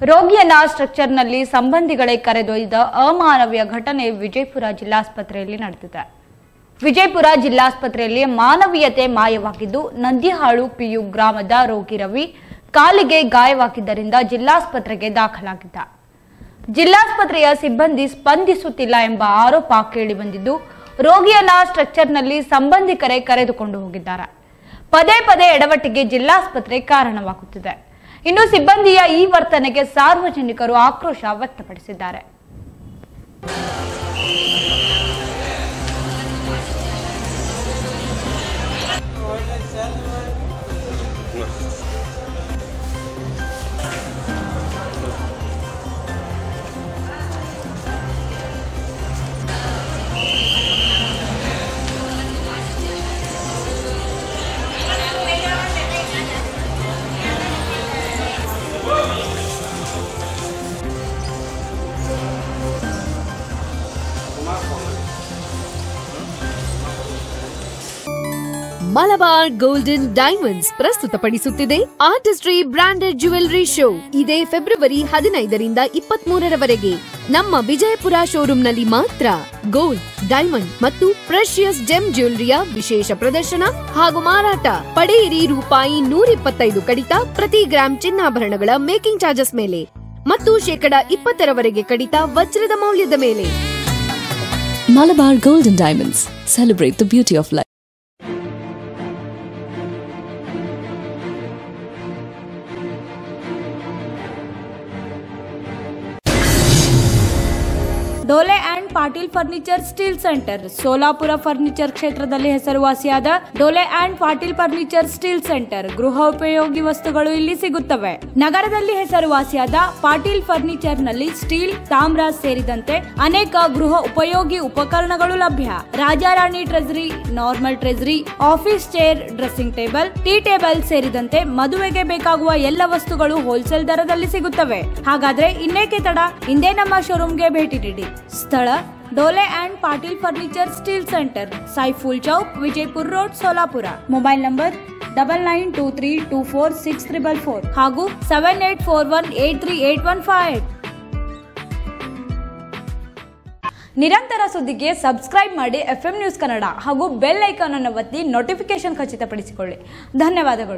ರೋಗಿಯನ್ನ ಸ್ಟ್ರಕ್ಚರ್ನಲ್ಲಿ ಸಂಬಂಧಿಗಳೇ ಕರೆದೊಯ್ದ ಅಮಾನವೀಯ ಘಟನೆ ವಿಜಯಪುರ ಜಿಲ್ಲಾಸ್ಪತ್ರೆಯಲ್ಲಿ ನಡೆದಿದೆ. ವಿಜಯಪುರ ಜಿಲ್ಲಾಸ್ಪತ್ರೆಯಲ್ಲಿ ಮಾನವೀಯತೆ ಮಾಯವಾಗಿದ್ದು, ನಂದಿಹಾಳು ಪಿಯು ಗ್ರಾಮದ ರೋಗಿ ರವಿ ಕಾಲಿಗೆ ಗಾಯವಾಗಿದ್ದರಿಂದ ಜಿಲ್ಲಾಸ್ಪತ್ರೆಗೆ ದಾಖಲಾಗಿದ್ದ. ಜಿಲ್ಲಾಸ್ಪತ್ರೆಯ ಸಿಬ್ಬಂದಿ ಸ್ಪಂದಿಸುತ್ತಿಲ್ಲ ಎಂಬ ಆರೋಪ ಕೇಳಿಬಂದಿದ್ದು ರೋಗಿಯನ್ನ ಸ್ಟ್ರಕ್ಚರ್ನಲ್ಲಿ ಸಂಬಂಧಿಕರೇ ಕರೆದುಕೊಂಡು ಹೋಗಿದ್ದಾರೆ. ಪದೇ ಪದೇ ಎಡವಟ್ಟಿಗೆ ಜಿಲ್ಲಾಸ್ಪತ್ರೆ ಕಾರಣವಾಗುತ್ತಿದೆ. ಇನ್ನು ಸಿಬ್ಬಂದಿಯ ಈ ವರ್ತನೆಗೆ ಸಾರ್ವಜನಿಕರು ಆಕ್ರೋಶ ವ್ಯಕ್ತಪಡಿಸಿದ್ದಾರೆ. ಮಲಬಾರ್ ಗೋಲ್ಡನ್ ಡೈಮಂಡ್ಸ್ ಪ್ರಸ್ತುತಪಡಿಸುತ್ತಿದೆ. ಆರ್ಟಿಸ್ಟ್ರಿ ಬ್ರಾಂಡೆಡ್ ಜ್ಯುವೆಲರಿ ಶೋ ಇದೇ ಫೆಬ್ರವರಿ ಹದಿನೈದರಿಂದ ಇಪ್ಪತ್ಮೂರರವರೆಗೆ. ನಮ್ಮ ವಿಜಯಪುರ ಶೋರೂಮ್ನಲ್ಲಿ ಮಾತ್ರ ಗೋಲ್ಡ್, ಡೈಮಂಡ್ ಮತ್ತು ಪ್ರೆಷಿಯಸ್ ಜೆಮ್ ಜ್ಯುವೆಲ್ಲರಿಯ ವಿಶೇಷ ಪ್ರದರ್ಶನ ಹಾಗೂ ಮಾರಾಟ. ಪಡೆಯಿರಿ ರೂಪಾಯಿ ನೂರಿಪ್ಪತ್ತೈದು ಕಡಿತ ಪ್ರತಿ ಗ್ರಾಂ ಚಿನ್ನಾಭರಣಗಳ ಮೇಕಿಂಗ್ ಚಾರ್ಜಸ್ ಮೇಲೆ ಮತ್ತು ಶೇಕಡ ಇಪ್ಪತ್ತರವರೆಗೆ ಕಡಿತ ವಜ್ರದ ಮೌಲ್ಯದ ಮೇಲೆ. Malabar golden diamonds celebrate the beauty of life. Dole and Patil furniture steel centre. Solapur furniture ಕ್ಷೇತ್ರದಲ್ಲಿ ಹೆಸರುವಾಸಿಯಾದ Dole and Patil furniture steel centre. ಗೃಹೋಪಯೋಗಿ ವಸ್ತುಗಳು ಇಲ್ಲಿ ಸಿಗುತ್ತವೆ. ನಗರದಲ್ಲಿ ಹೆಸರುವಾಸಿಯಾದ ಪಾಟೀಲ್ ಫರ್ನಿಚರ್ನಲ್ಲಿ ಸ್ಟೀಲ್, ತಾಮ್ರ ಸೇರಿದಂತೆ ಅನೇಕ ಗೃಹ ಉಪಯೋಗಿ ಉಪಕರಣಗಳು ಲಭ್ಯ. Rajarani treasury normal treasury office chair, dressing table, tea table ಸೇರಿದಂತೆ ಮದುವೆಗೆ ಬೇಕಾಗುವ ಎಲ್ಲ ವಸ್ತುಗಳು ಹೋಲ್ಸೇಲ್ ದರದಲ್ಲಿ ಸಿಗುತ್ತವೆ. ಹಾಗಾದ್ರೆ ಇನ್ನೇಕೆ ತಡ? ಇಂದೇ ನಮ್ಮ ಶೋರೂಮ್ಗೆ ಭೇಟಿ ನೀಡಿ. ಸ್ಥಳ Dole and Patil furniture steel centre, Saiful Chowk, Vijayapura road, Solapur. Mobile number double nine two three two four six triple four ಹಾಗೂ seven eight four one eight three eight one five. ನಿರಂತರ ಸುದ್ದಿಗೆ subscribe ಮಾಡಿ F news Kannada ಹಾಗೂ bell icon ಅನ್ನು ಒತ್ತಿ notification ಖಚಿತಪಡಿಸಿಕೊಳ್ಳಿ. ಧನ್ಯವಾದಗಳು.